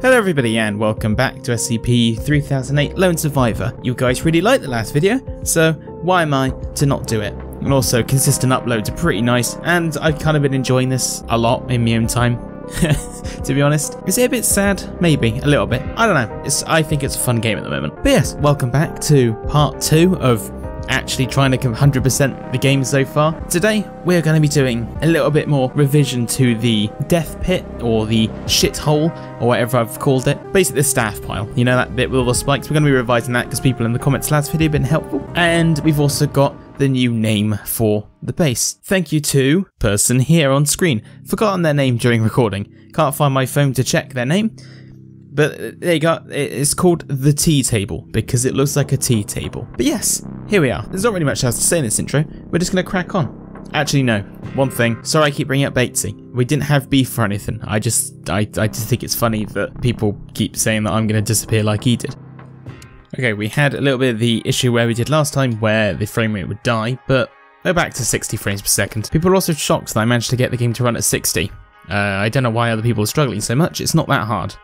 Hello everybody and welcome back to SCP-3008 Lone Survivor. You guys really liked the last video, so why am I to not do it? And also, consistent uploads are pretty nice, and I've kind of been enjoying this a lot in my own time. to be honest. Is it a bit sad? Maybe, a little bit. I don't know. It's, I think it's a fun game at the moment. But yes, welcome back to part two of actually trying to 100% the game so far. Today, we're going to be doing a little bit more revision to the death pit or the shithole or whatever I've called it. Basically, the staff pile. You know that bit with all the spikes? We're going to be revising that because people in the comments last video have been helpful. And we've also got the new name for the base. Thank you to person here on screen. Forgotten their name during recording. Can't find my phone to check their name. But there you go, it's called the tea table because it looks like a tea table. But yes, here we are. There's not really much else to say in this intro. We're just going to crack on. Actually, no. One thing. Sorry I keep bringing up Batesy. We didn't have beef or anything. I just, I, I just think it's funny that people keep saying that I'm going to disappear like he did. Okay, we had a little bit of the issue where we did last time where the frame rate would die, but we're back to 60 frames per second. People are also shocked that I managed to get the game to run at 60. Uh, I don't know why other people are struggling so much. It's not that hard.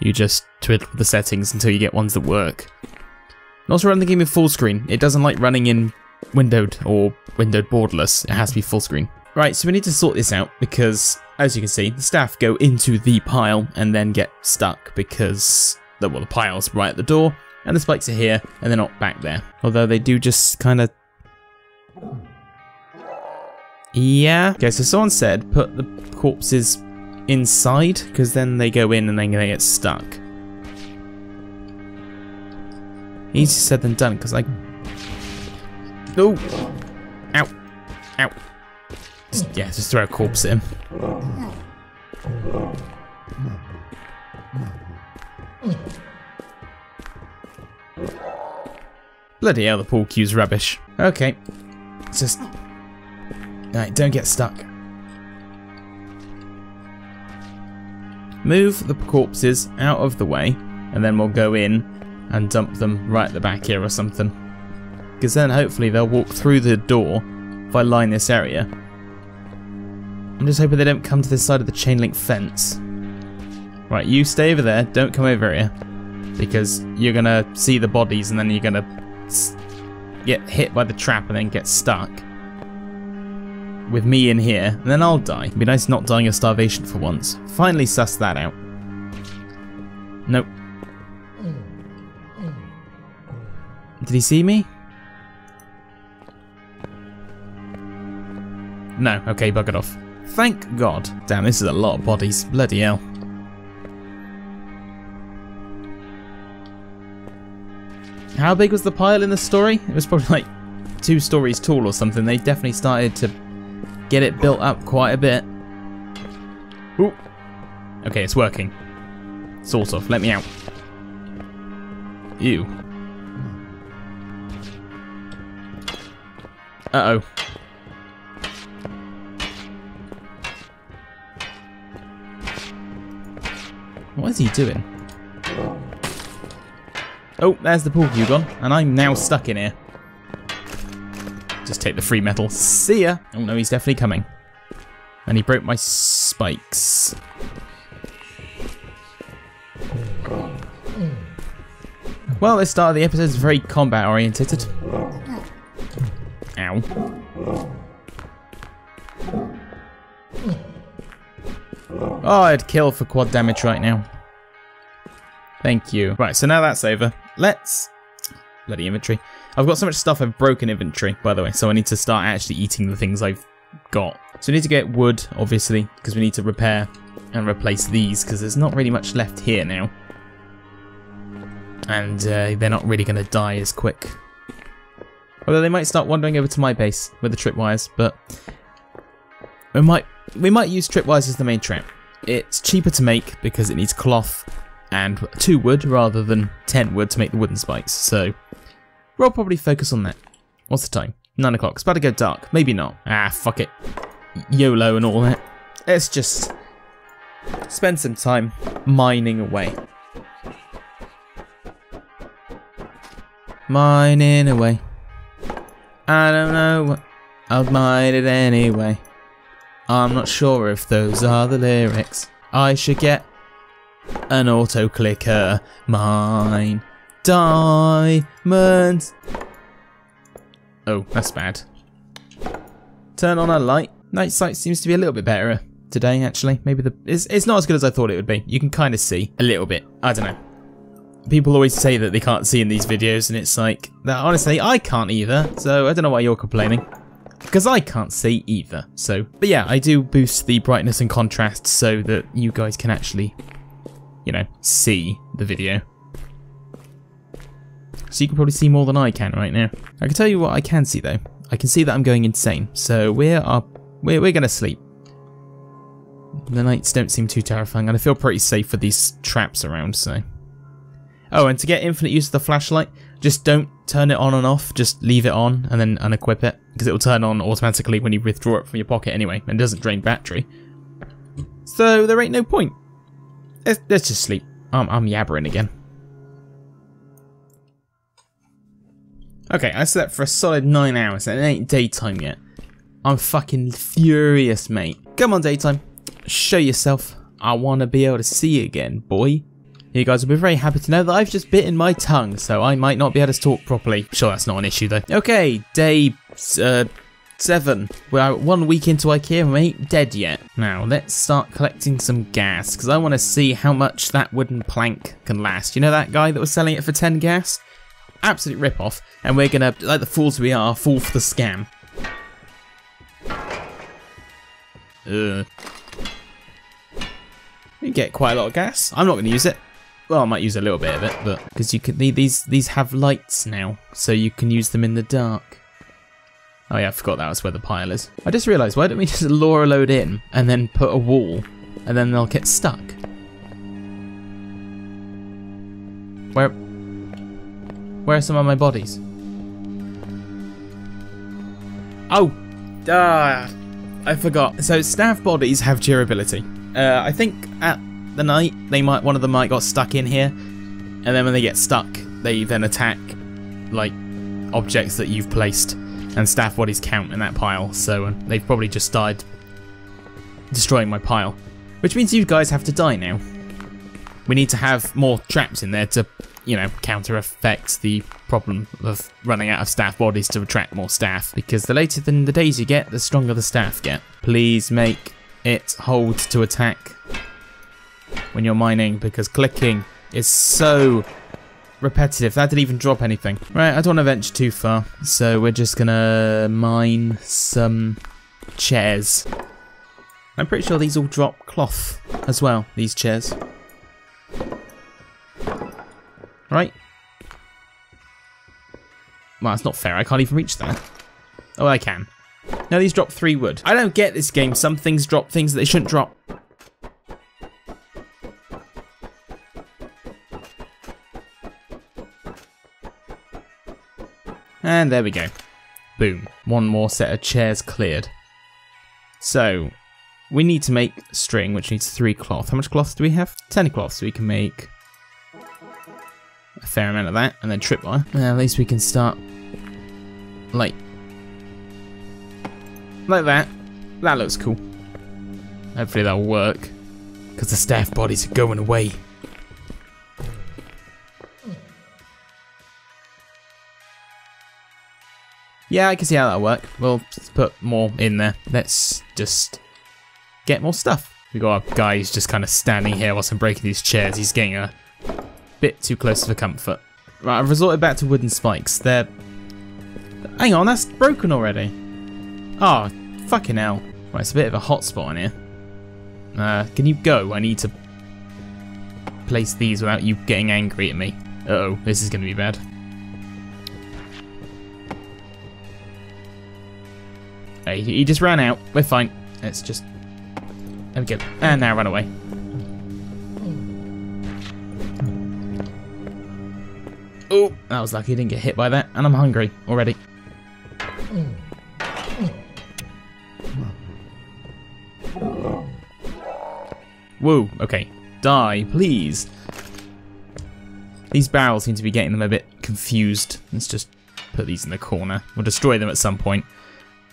You just twiddle the settings until you get ones that work. And also run the game in full screen. It doesn't like running in windowed or windowed borderless. It has to be full screen. Right, so we need to sort this out because, as you can see, the staff go into the pile and then get stuck because well, the pile's right at the door and the spikes are here and they're not back there. Although they do just kind of... Yeah. Okay, so someone said put the corpses inside, because then they go in and then they get stuck. Easier said than done, because I... Oh! Ow! Ow! Just, yeah, just throw a corpse at him. Bloody hell, the pool cue's rubbish. Okay. It's Just... Alright, don't get stuck. Move the corpses out of the way, and then we'll go in and dump them right at the back here or something. Because then hopefully they'll walk through the door if I line this area. I'm just hoping they don't come to this side of the chain link fence. Right, you stay over there, don't come over here. Because you're gonna see the bodies and then you're gonna get hit by the trap and then get stuck with me in here, and then I'll die. It'd be nice not dying of starvation for once. Finally suss that out. Nope. Did he see me? No, okay, buggered off. Thank God. Damn, this is a lot of bodies. Bloody hell. How big was the pile in the story? It was probably like two stories tall or something. They definitely started to get it built up quite a bit. Ooh. Okay, it's working. Sort of. Let me out. Ew. Uh-oh. What is he doing? Oh, there's the pool cue gone, and I'm now stuck in here. Just take the free metal. See ya! Oh no, he's definitely coming. And he broke my spikes. Well, this start of the episode is very combat oriented. Ow. Oh, I'd kill for quad damage right now. Thank you. Right, so now that's over. Let's... Bloody inventory. I've got so much stuff I've broken inventory, by the way, so I need to start actually eating the things I've got. So we need to get wood, obviously, because we need to repair and replace these, because there's not really much left here now. And uh, they're not really going to die as quick. Although they might start wandering over to my base with the tripwires, but we might we might use tripwires as the main trap. It's cheaper to make because it needs cloth and two wood rather than ten wood to make the wooden spikes. So we'll probably focus on that. What's the time? Nine o'clock. It's about to go dark. Maybe not. Ah, fuck it. YOLO and all that. Let's just spend some time mining away. Mining away. I don't know. I'll mine it anyway. I'm not sure if those are the lyrics. I should get an auto clicker. Mine diamonds. Oh, that's bad. Turn on a light. Night sight seems to be a little bit better today, actually. Maybe the it's, it's not as good as I thought it would be. You can kind of see a little bit. I don't know. People always say that they can't see in these videos, and it's like, that honestly, I can't either. So I don't know why you're complaining. Because I can't see either. So, but yeah, I do boost the brightness and contrast so that you guys can actually, you know, see the video. So you can probably see more than I can right now. I can tell you what I can see though. I can see that I'm going insane. So we're up, we're, we're gonna sleep. The nights don't seem too terrifying and I feel pretty safe with these traps around, so. Oh, and to get infinite use of the flashlight, just don't turn it on and off, just leave it on and then unequip it, because it will turn on automatically when you withdraw it from your pocket anyway, and doesn't drain battery. So there ain't no point. Let's, let's just sleep. I'm, I'm yabbering again. Okay, I slept for a solid 9 hours and it ain't daytime yet. I'm fucking furious, mate. Come on, daytime. Show yourself. I want to be able to see you again, boy. You guys will be very happy to know that I've just bitten my tongue, so I might not be able to talk properly. Sure, that's not an issue, though. Okay, day... Uh, seven. We're one week into IKEA and we ain't dead yet. Now, let's start collecting some gas, because I want to see how much that wooden plank can last. You know that guy that was selling it for 10 gas? Absolute rip-off, and we're gonna, like the fools we are, fall for the scam. Ugh. You get quite a lot of gas. I'm not gonna use it. Well, I might use a little bit of it, but because you can these these have lights now, so you can use them in the dark. Oh yeah, I forgot that was where the pile is. I just realised why don't we just lure a load in and then put a wall, and then they'll get stuck. Where where are some of my bodies? Oh! Ah, I forgot. So staff bodies have durability. Uh, I think at the night, they might one of them might got stuck in here, and then when they get stuck, they then attack like objects that you've placed, and staff bodies count in that pile. So uh, they've probably just died destroying my pile, which means you guys have to die now. We need to have more traps in there to you know, counter effect the problem of running out of staff bodies to attract more staff. Because the later than the days you get, the stronger the staff get. Please make it hold to attack when you're mining because clicking is so repetitive. That didn't even drop anything. Right, I don't want to venture too far, so we're just gonna mine some chairs. I'm pretty sure these all drop cloth as well, these chairs. Right? Well, that's not fair. I can't even reach that. Oh, I can. No, these drop three wood. I don't get this game. Some things drop things that they shouldn't drop. And there we go. Boom. One more set of chairs cleared. So, we need to make string, which needs three cloth. How much cloth do we have? Ten cloth, so we can make fair amount of that, and then tripwire. at least we can start, like, like that. That looks cool. Hopefully that'll work, because the staff bodies are going away. Yeah, I can see how that'll work. We'll put more in there. Let's just get more stuff. We got our guy who's just kind of standing here whilst I'm breaking these chairs. He's getting a bit too close for comfort. Right, I've resorted back to wooden spikes. They're... Hang on, that's broken already. Oh, fucking hell. Right, it's a bit of a hot spot in here. Uh, can you go? I need to place these without you getting angry at me. Uh oh this is going to be bad. Hey, he just ran out. We're fine. Let's just... There we go. And now run away. I was lucky I didn't get hit by that, and I'm hungry already. Whoa, okay. Die, please. These barrels seem to be getting them a bit confused. Let's just put these in the corner. We'll destroy them at some point.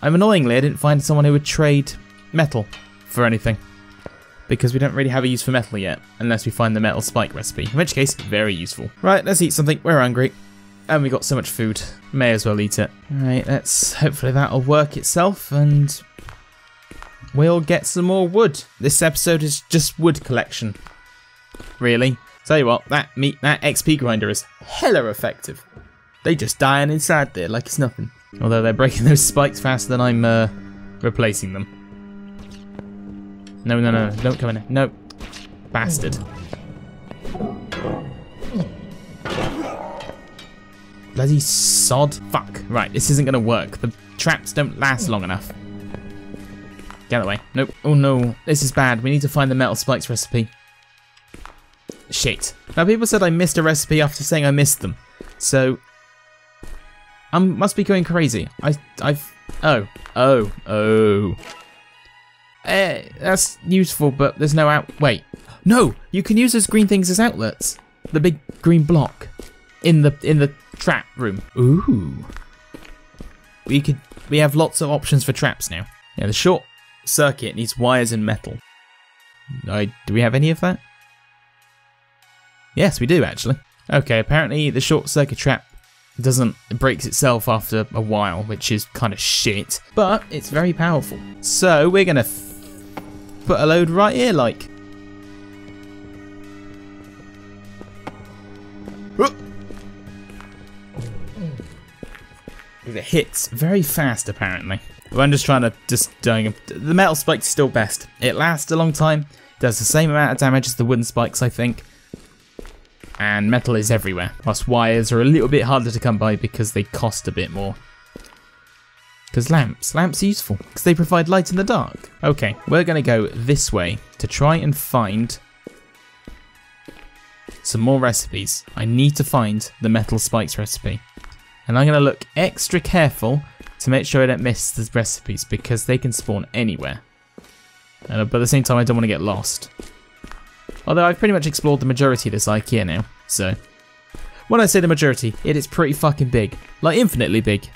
I'm annoyingly, I didn't find someone who would trade metal for anything. because we don't really have a use for metal yet, unless we find the metal spike recipe, in which case, very useful. Right, let's eat something. We're hungry. And we got so much food. May as well eat it. Alright, let's hopefully that'll work itself and we'll get some more wood. This episode is just wood collection. Really. Tell you what, that meat that XP grinder is hella effective. They just dying inside there like it's nothing. Although they're breaking those spikes faster than I'm uh, replacing them. No, no, no, don't come in. No. Bastard. Bloody sod. Fuck. Right, this isn't gonna work. The traps don't last long enough. Get out of the way. Nope. Oh no. This is bad. We need to find the metal spikes recipe. Shit. Now people said I missed a recipe after saying I missed them. So I must be going crazy. I I've oh. Oh. Oh. Eh, that's useful, but there's no out wait. No, you can use those green things as outlets. The big green block in the in the trap room. Ooh. We could we have lots of options for traps now. Yeah, the short circuit needs wires and metal. I, do we have any of that? Yes, we do actually. Okay, apparently the short circuit trap doesn't it breaks itself after a while, which is kind of shit, but it's very powerful. So we're gonna put a load right here, like. It hits very fast, apparently. But I'm just trying to just doing the metal spike's is still best. It lasts a long time, does the same amount of damage as the wooden spikes, I think. And metal is everywhere. Plus, wires are a little bit harder to come by because they cost a bit more. Because lamps, lamps are useful because they provide light in the dark. Okay, we're gonna go this way to try and find some more recipes. I need to find the metal spikes recipe. And I'm going to look extra careful to make sure I don't miss the recipes because they can spawn anywhere. Uh, but at the same time, I don't want to get lost. Although I've pretty much explored the majority of this IKEA now, so... When I say the majority, it is pretty fucking big. Like, infinitely big.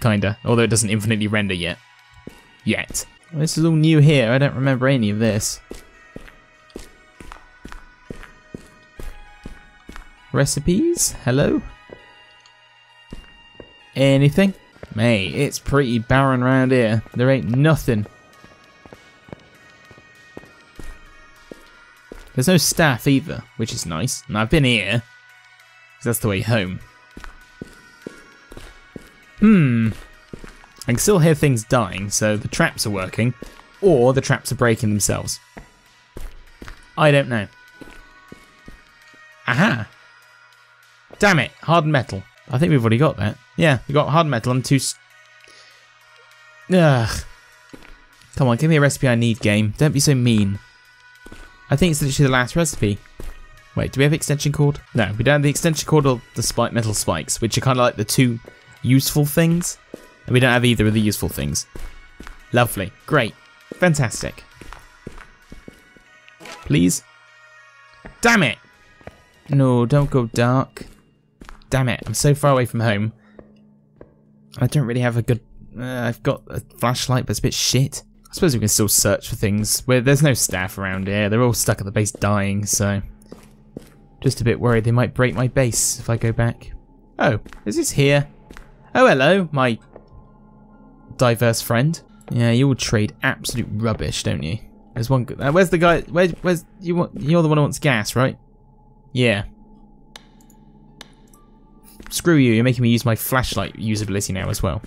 Kinda. Although it doesn't infinitely render yet. Yet. This is all new here, I don't remember any of this. Recipes? Hello? Anything? Mate, it's pretty barren around here. There ain't nothing. There's no staff either, which is nice. And I've been here. That's the way home. Hmm. I can still hear things dying, so the traps are working. Or the traps are breaking themselves. I don't know. Aha! Damn it, hardened metal. I think we've already got that. Yeah, we got hard metal and two. Ugh. Come on, give me a recipe I need, game. Don't be so mean. I think it's literally the last recipe. Wait, do we have extension cord? No, we don't have the extension cord or the spike metal spikes, which are kind of like the two useful things. And we don't have either of the useful things. Lovely. Great. Fantastic. Please? Damn it! No, don't go dark. Damn it, I'm so far away from home. I don't really have a good... Uh, I've got a flashlight, but it's a bit shit. I suppose we can still search for things. Where There's no staff around here. They're all stuck at the base dying, so... Just a bit worried they might break my base if I go back. Oh, is this here? Oh, hello, my diverse friend. Yeah, you all trade absolute rubbish, don't you? There's one. Uh, where's the guy? Where, where's you? Want, you're the one who wants gas, right? Yeah. Screw you, you're making me use my flashlight usability now as well.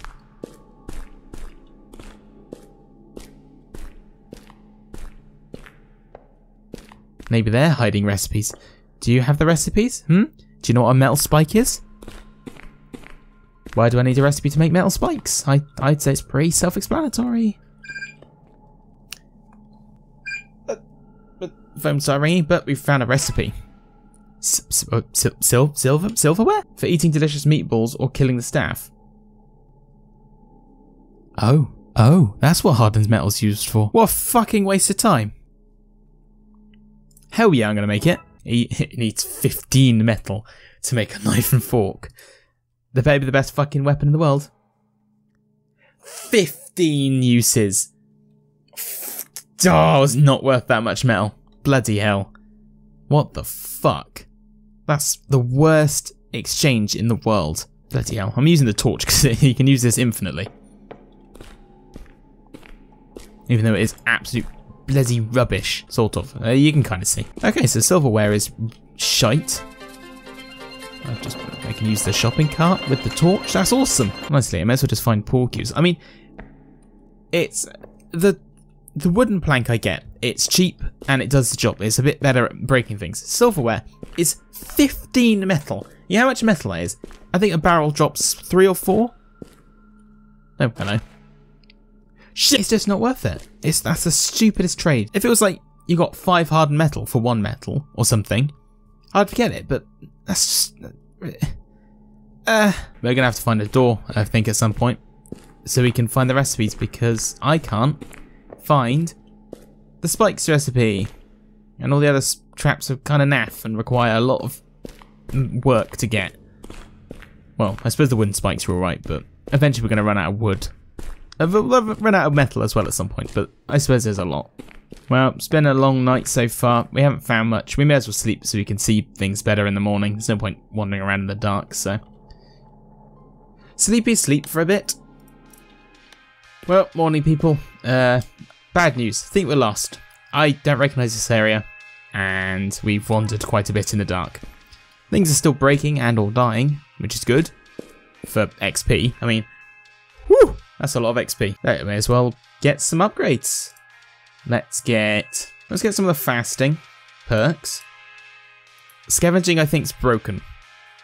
Maybe they're hiding recipes. Do you have the recipes? Hmm? Do you know what a metal spike is? Why do I need a recipe to make metal spikes? I, I'd say it's pretty self-explanatory. Uh, phone's sorry, but we've found a recipe. Uh, sil silver silverware for eating delicious meatballs or killing the staff. Oh, oh, that's what hardened metal's used for. What a fucking waste of time. Hell yeah, I'm gonna make it. It needs 15 metal to make a knife and fork. They better be the best fucking weapon in the world. 15 uses. Oh, it's not worth that much metal. Bloody hell. What the fuck? That's the worst exchange in the world. Bloody hell. I'm using the torch because you can use this infinitely. Even though it is absolute bloody rubbish, sort of. Uh, you can kind of see. Okay, so silverware is shite. I just I can use the shopping cart with the torch. That's awesome. Honestly, I might as well just find pool cues. I mean, it's the the wooden plank I get. It's cheap and it does the job. It's a bit better at breaking things. Silverware is 15 metal. You know how much metal that is? I think a barrel drops three or four. No, Oh, hello. Shit, it's just not worth it. It's that's the stupidest trade. If it was like you got five hardened metal for one metal or something, I'd forget it. But that's just. Uh, we're gonna have to find a door, I think, at some point, so we can find the recipes because I can't find the spikes recipe, and all the other traps are kind of naff and require a lot of work to get. Well, I suppose the wooden spikes are alright, but eventually we're gonna run out of wood. Uh, we'll run out of metal as well at some point, but I suppose there's a lot. Well, it's been a long night so far. We haven't found much. We may as well sleep so we can see things better in the morning. There's no point wandering around in the dark, so. Sleepy sleep for a bit. Well, morning people. Uh, bad news. I think we're lost. I don't recognise this area, and we've wandered quite a bit in the dark. Things are still breaking and or dying, which is good for XP. I mean, whew, that's a lot of XP. Right, may as well get some upgrades. Let's get let's get some of the fasting perks. Scavenging I think is broken.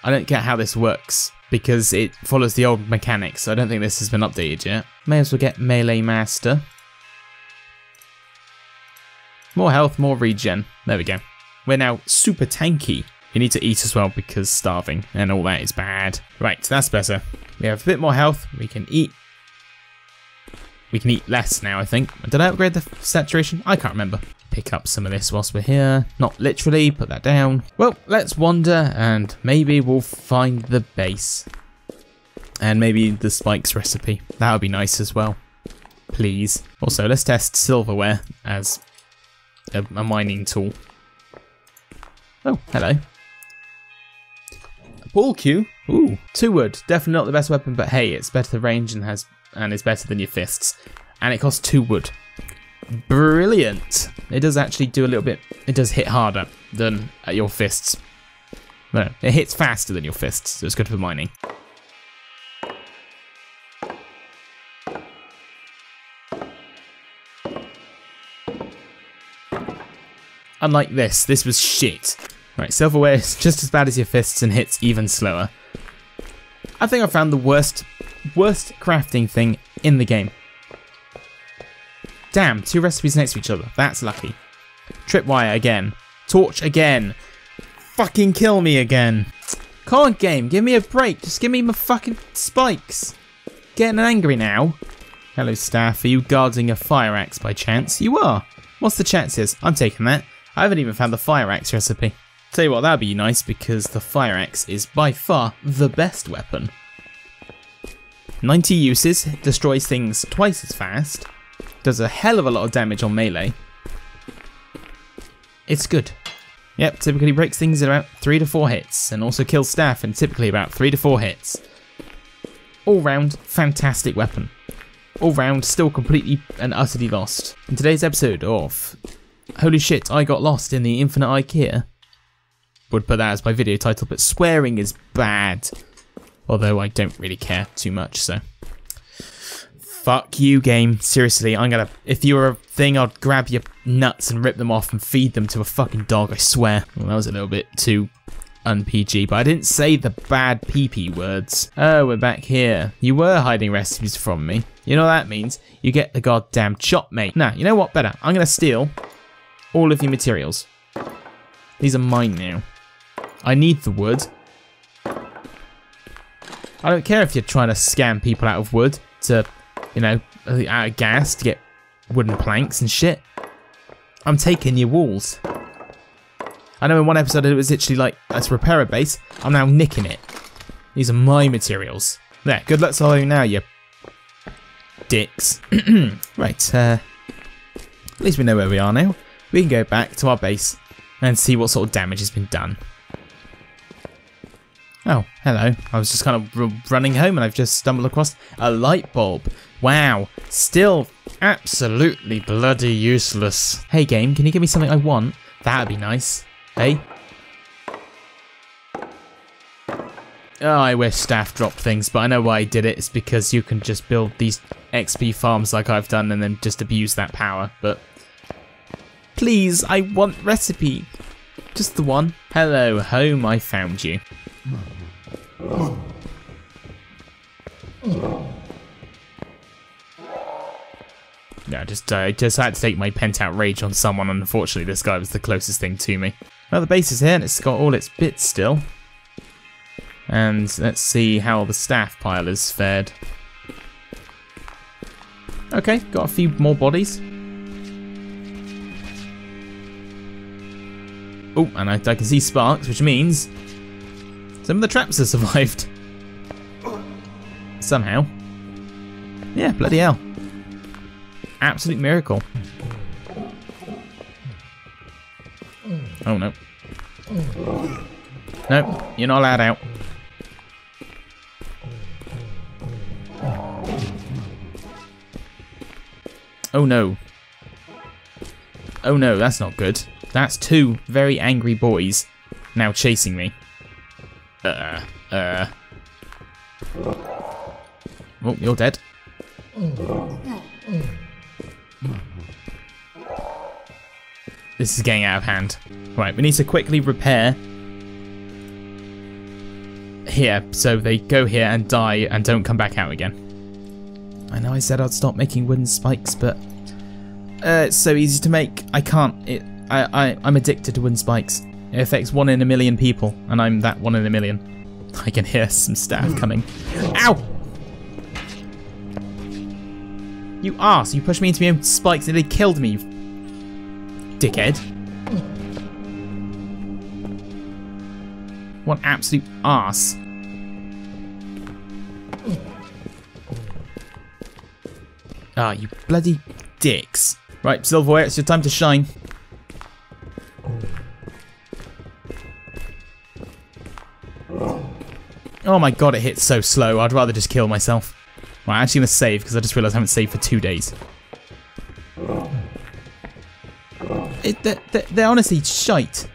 I don't get how this works because it follows the old mechanics. I don't think this has been updated yet. May as well get melee master. More health, more regen. There we go. We're now super tanky. You need to eat as well because starving and all that is bad. Right, that's better. We have a bit more health. We can eat we can eat less now, I think. Did I upgrade the saturation? I can't remember. Pick up some of this whilst we're here. Not literally, put that down. Well, let's wander and maybe we'll find the base. And maybe the spikes recipe. That would be nice as well. Please. Also, let's test silverware as a, a mining tool. Oh, hello. Pool cue. Ooh, two wood. Definitely not the best weapon, but hey, it's better the range and has and is better than your fists. And it costs two wood. Brilliant. It does actually do a little bit, it does hit harder than uh, your fists. No, it hits faster than your fists, so it's good for mining. Unlike this, this was shit. Right, silverware is just as bad as your fists and hits even slower. I think I found the worst worst crafting thing in the game. Damn, two recipes next to each other. That's lucky. Tripwire again. Torch again. Fucking kill me again. Come on, game. Give me a break. Just give me my fucking spikes. Getting angry now. Hello, staff. Are you guarding a fire axe by chance? You are. What's the chances? I'm taking that. I haven't even found the fire axe recipe. Tell you what, that'd be nice because the fire axe is by far the best weapon. 90 uses, destroys things twice as fast, does a hell of a lot of damage on melee. It's good. Yep, typically breaks things in about 3 to 4 hits, and also kills staff in typically about 3 to 4 hits. All round, fantastic weapon. All round, still completely and utterly lost. In today's episode of Holy shit, I got lost in the infinite IKEA. Would put that as my video title, but swearing is bad. Although I don't really care too much, so. Fuck you, game. Seriously, I'm gonna. If you were a thing, I'd grab your nuts and rip them off and feed them to a fucking dog, I swear. Well, that was a little bit too un-PG, but I didn't say the bad pee-pee words. Oh, we're back here. You were hiding recipes from me. You know what that means? You get the goddamn chop, mate. Now, you know what? Better. I'm gonna steal all of your materials. These are mine now. I need the wood. I don't care if you're trying to scam people out of wood to, you know, out of gas to get wooden planks and shit. I'm taking your walls. I know in one episode it was literally like, let's repair a base. I'm now nicking it. These are my materials. There, good luck to you now, you dicks. right, uh, At least we know where we are now. We can go back to our base and see what sort of damage has been done. Oh, hello. I was just kind of running home and I've just stumbled across a light bulb. Wow, still absolutely bloody useless. Hey game, can you give me something I want? That'd be nice. Hey? Oh, I wish staff dropped things, but I know why I did it. It's because you can just build these XP farms like I've done and then just abuse that power, but... Please, I want recipe. Just the one. Hello, home, I found you. Yeah, just uh, just had to take my pent out rage on someone. Unfortunately, this guy was the closest thing to me. Well, the base is here and it's got all its bits still. And let's see how the staff pile is fared. Okay, got a few more bodies. Oh, and I, I can see sparks, which means some of the traps have survived. Somehow. Yeah, bloody hell. Absolute miracle. Oh no. No, you're not allowed out. Oh no. Oh no, that's not good. That's two very angry boys now chasing me. Uh, uh. Oh, you're dead. This is getting out of hand. Right, we need to quickly repair here, so they go here and die and don't come back out again. I know I said I'd stop making wooden spikes, but uh, it's so easy to make. I can't. It. I, I. I'm addicted to wind spikes. It affects one in a million people, and I'm that one in a million. I can hear some staff coming. Ow! You ass! You pushed me into my own spikes and they killed me, dickhead. What absolute ass. Ah, you bloody dicks. Right, Silverware, it's your time to shine. Oh my god, it hits so slow. I'd rather just kill myself. I'm actually going to save because I just realised I haven't saved for two days. It, they're, they're, they're honestly shite.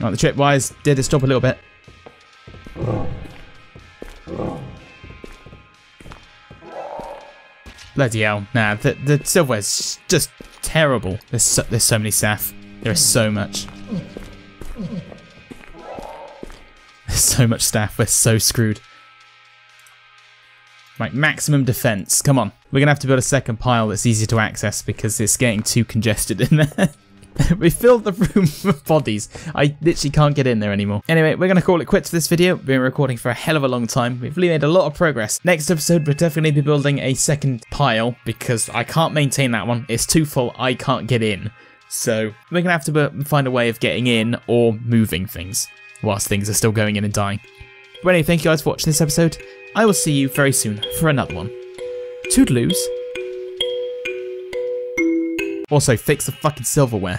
Right, the tripwires did it stop a little bit. Bloody hell. Nah, the, the silverware's just terrible. There's so, there's so many staff. There is so much. There's so much staff. We're so screwed. Right, maximum defense. Come on. We're going to have to build a second pile that's easy to access because it's getting too congested in there. we filled the room with bodies. I literally can't get in there anymore. Anyway, we're going to call it quits for this video. We've been recording for a hell of a long time. We've really made a lot of progress. Next episode, we'll definitely be building a second pile because I can't maintain that one. It's too full. I can't get in. So we're going to have to find a way of getting in or moving things whilst things are still going in and dying. But anyway, thank you guys for watching this episode. I will see you very soon for another one. Toodaloos. Also, fix the fucking silverware.